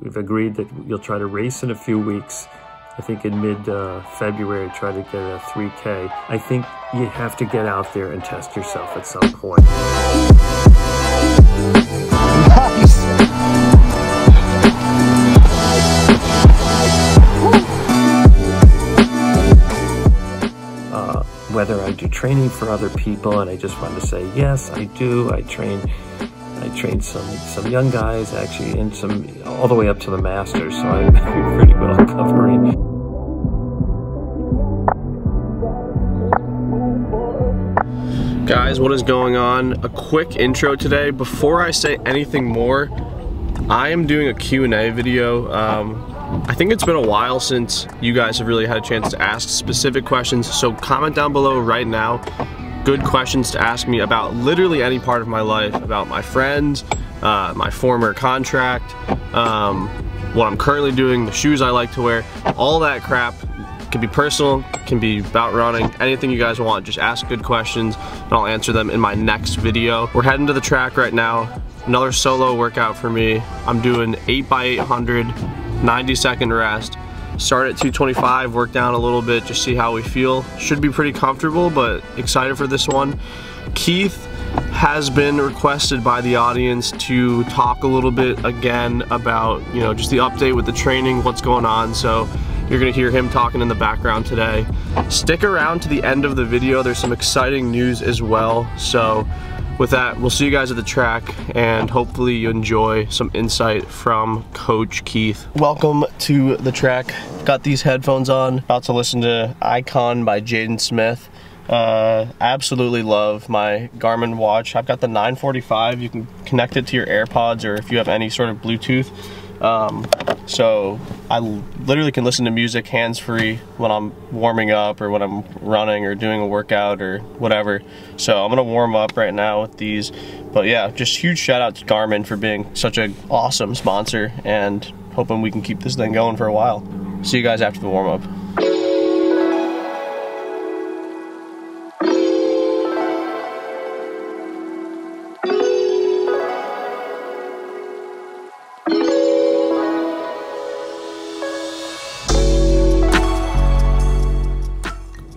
We've agreed that you'll try to race in a few weeks. I think in mid-February, uh, try to get a 3K. I think you have to get out there and test yourself at some point. Uh, whether I do training for other people, and I just want to say, yes, I do. I train I trained some some young guys actually, and some all the way up to the masters. So I'm pretty well covering. Guys, what is going on? A quick intro today. Before I say anything more, I am doing a Q&A video. Um, I think it's been a while since you guys have really had a chance to ask specific questions, so comment down below right now good questions to ask me about literally any part of my life, about my friends, uh, my former contract, um, what I'm currently doing, the shoes I like to wear, all that crap can be personal, can be about running, anything you guys want, just ask good questions and I'll answer them in my next video. We're heading to the track right now, another solo workout for me. I'm doing 8 by 800, 90 second rest. Start at 225, work down a little bit, just see how we feel. Should be pretty comfortable, but excited for this one. Keith has been requested by the audience to talk a little bit again about, you know, just the update with the training, what's going on. So you're gonna hear him talking in the background today. Stick around to the end of the video. There's some exciting news as well. So with that, we'll see you guys at the track and hopefully you enjoy some insight from Coach Keith. Welcome to the track. Got these headphones on, about to listen to Icon by Jaden Smith. Uh, absolutely love my Garmin watch. I've got the 945. You can connect it to your AirPods or if you have any sort of Bluetooth. Um, so I literally can listen to music hands-free when I'm warming up or when I'm running or doing a workout or whatever. So I'm gonna warm up right now with these. But yeah, just huge shout out to Garmin for being such an awesome sponsor and hoping we can keep this thing going for a while. See you guys after the warm up.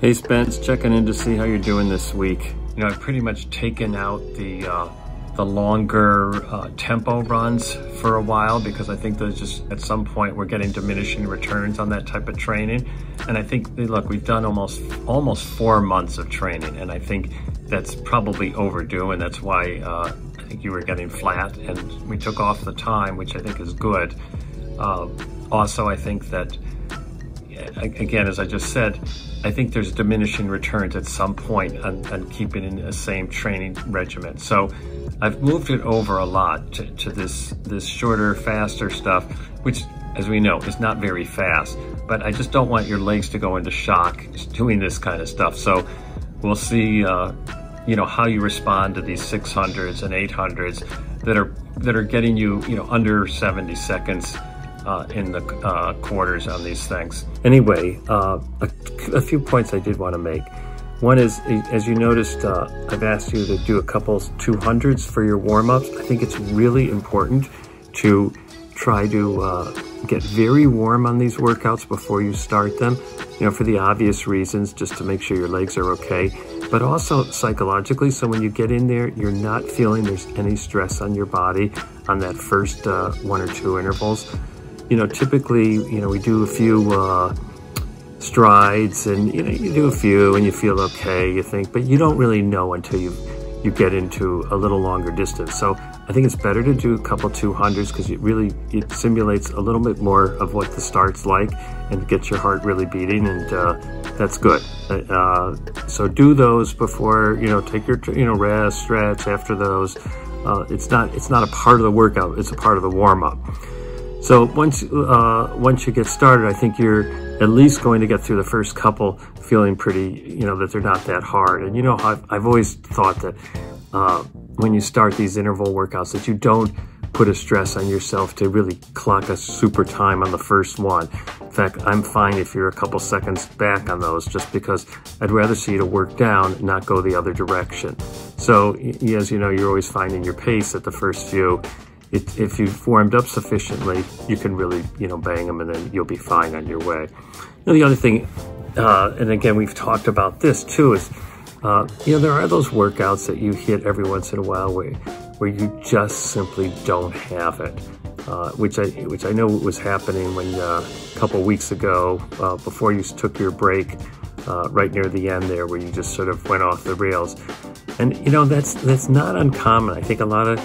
Hey Spence, checking in to see how you're doing this week. You know, I've pretty much taken out the uh, the longer uh, tempo runs for a while because I think there's just at some point we're getting diminishing returns on that type of training. And I think, look, we've done almost almost four months of training, and I think that's probably overdue, and that's why uh, I think you were getting flat, and we took off the time, which I think is good. Uh, also, I think that again, as I just said, I think there's diminishing returns at some point on, on keeping in the same training regimen. So I've moved it over a lot to, to this, this shorter, faster stuff, which as we know, is not very fast, but I just don't want your legs to go into shock doing this kind of stuff. So we'll see, uh, you know, how you respond to these 600s and 800s that are, that are getting you, you know, under 70 seconds uh, in the uh, quarters on these things. Anyway, uh, a, a, few points I did want to make. One is, as you noticed, uh, I've asked you to do a couple 200s for your warm-ups. I think it's really important to try to uh, get very warm on these workouts before you start them, you know, for the obvious reasons, just to make sure your legs are okay, but also psychologically, so when you get in there, you're not feeling there's any stress on your body on that first uh, one or two intervals you know, typically, you know, we do a few uh, strides and, you know, you do a few and you feel okay, you think, but you don't really know until you you get into a little longer distance. So I think it's better to do a couple 200s because it really, it simulates a little bit more of what the start's like and gets your heart really beating and uh, that's good. Uh, so do those before, you know, take your, you know, rest, stretch after those. Uh, it's not, it's not a part of the workout, it's a part of the warm up. So once uh, once you get started, I think you're at least going to get through the first couple feeling pretty, you know, that they're not that hard. And you know, I've, I've always thought that uh, when you start these interval workouts that you don't put a stress on yourself to really clock a super time on the first one. In fact, I'm fine if you're a couple seconds back on those just because I'd rather see you to work down, not go the other direction. So as you know, you're always finding your pace at the first few it, if you've warmed up sufficiently, you can really, you know, bang them and then you'll be fine on your way. Know, the other thing, uh, and again, we've talked about this too, is, uh, you know, there are those workouts that you hit every once in a while where, where you just simply don't have it. Uh, which I which I know was happening when uh, a couple weeks ago, uh, before you took your break, uh, right near the end there, where you just sort of went off the rails. And you know that's that's not uncommon. I think a lot of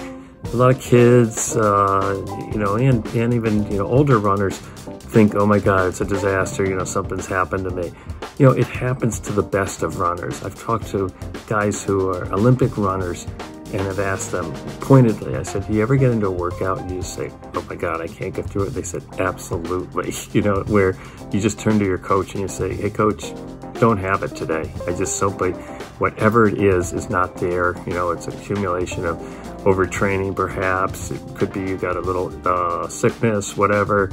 a lot of kids, uh, you know, and and even you know older runners think, oh my God, it's a disaster. You know, something's happened to me. You know, it happens to the best of runners. I've talked to guys who are Olympic runners and have asked them pointedly, I said, do you ever get into a workout and you just say, oh my God, I can't get through it? They said, absolutely. You know, where you just turn to your coach and you say, hey coach, don't have it today. I just simply, whatever it is, is not there. You know, it's an accumulation of overtraining perhaps. It could be you got a little uh, sickness, whatever.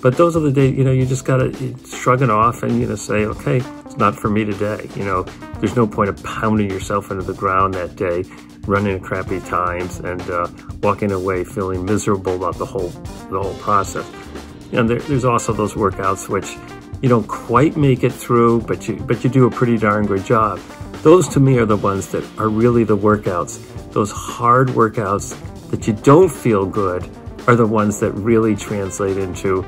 But those are the days, you know, you just got to shrug it off and, you know, say, okay, it's not for me today. You know, there's no point of pounding yourself into the ground that day running crappy times and uh, walking away feeling miserable about the whole the whole process. And there, there's also those workouts which you don't quite make it through, but you but you do a pretty darn good job. Those to me are the ones that are really the workouts. Those hard workouts that you don't feel good are the ones that really translate into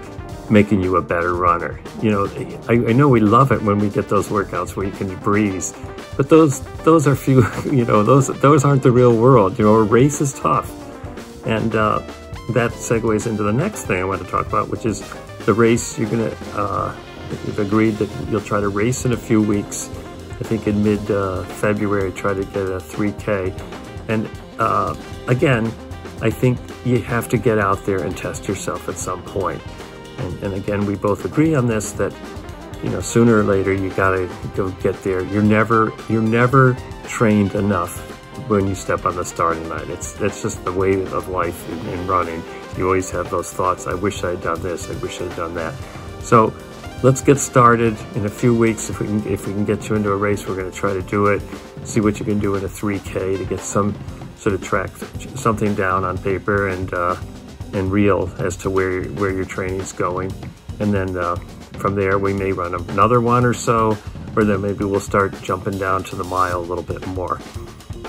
making you a better runner. You know, I, I know we love it when we get those workouts where you can breeze but those those are few, you know, those those aren't the real world. You know, a race is tough, and uh, that segues into the next thing I want to talk about, which is the race. You're gonna uh, you've agreed that you'll try to race in a few weeks. I think in mid uh, February, try to get a 3K, and uh, again, I think you have to get out there and test yourself at some point. And, and again, we both agree on this that you know, sooner or later you gotta go get there. You're never, you're never trained enough when you step on the starting line. It's, it's just the way of life in, in running. You always have those thoughts, I wish I had done this, I wish I had done that. So let's get started in a few weeks. If we can, if we can get you into a race, we're gonna try to do it. See what you can do in a 3K to get some sort of track, something down on paper and, uh, and real as to where, where your training is going. And then uh, from there, we may run another one or so, or then maybe we'll start jumping down to the mile a little bit more.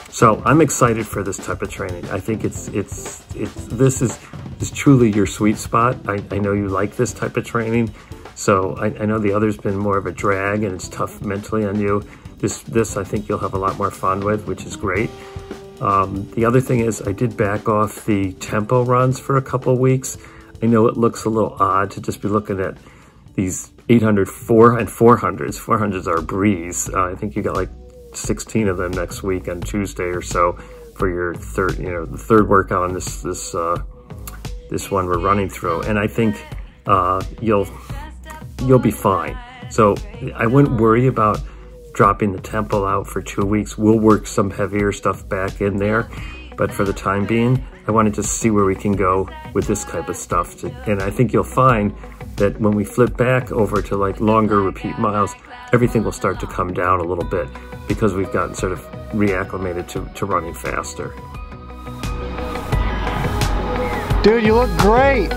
So I'm excited for this type of training. I think it's it's it's this is is truly your sweet spot. I, I know you like this type of training. So I, I know the other's been more of a drag and it's tough mentally on you. This this I think you'll have a lot more fun with, which is great. Um, the other thing is I did back off the tempo runs for a couple weeks. I know it looks a little odd to just be looking at these 800 4 and 400s. 400s are a breeze. Uh, I think you got like 16 of them next week on Tuesday or so for your third, you know, the third workout on this this uh, this one we're running through. And I think uh, you'll you'll be fine. So I wouldn't worry about dropping the tempo out for two weeks. We'll work some heavier stuff back in there. But for the time being, I wanted to see where we can go with this type of stuff. To, and I think you'll find that when we flip back over to like longer repeat miles, everything will start to come down a little bit because we've gotten sort of reacclimated to, to running faster. Dude, you look great.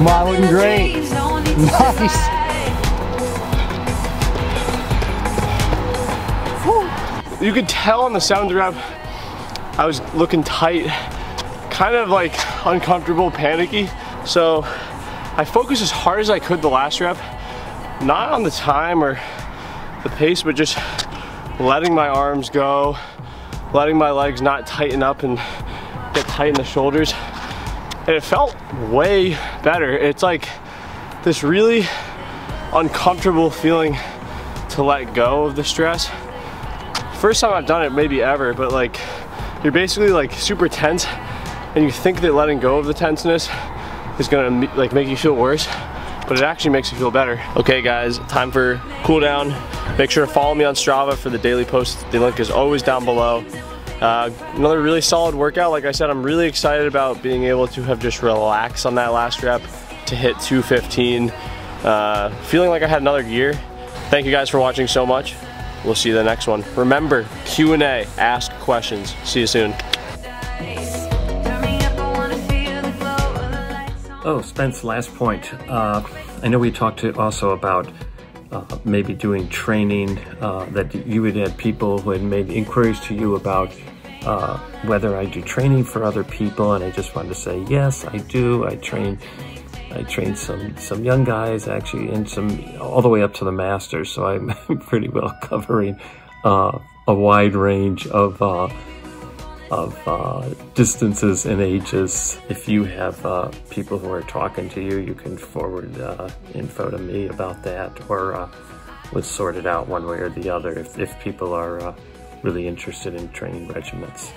Come on, looking great. Nice. You could tell on the sound rep I was looking tight, kind of like uncomfortable, panicky. So I focused as hard as I could the last rep, not on the time or the pace, but just letting my arms go, letting my legs not tighten up and get tight in the shoulders. It felt way better. It's like this really uncomfortable feeling to let go of the stress. First time I've done it maybe ever, but like you're basically like super tense and you think that letting go of the tenseness is gonna like make you feel worse but it actually makes you feel better. Okay guys, time for cool down. Make sure to follow me on Strava for the daily post. The link is always down below. Uh, another really solid workout. Like I said, I'm really excited about being able to have just relaxed on that last rep to hit 215. Uh, feeling like I had another gear. Thank you guys for watching so much. we'll see you the next one. Remember, Q&A, ask questions. See you soon. Oh, Spence, last point. Uh, I know we talked to also about uh, maybe doing training, uh, that you would have people who had made inquiries to you about uh, whether I do training for other people, and I just wanted to say, yes, I do. I train I train some some young guys actually, and some all the way up to the masters. So I'm pretty well covering uh, a wide range of uh, of uh, distances and ages. If you have uh, people who are talking to you, you can forward uh, info to me about that, or let's sort it out one way or the other. If if people are really interested in training regiments.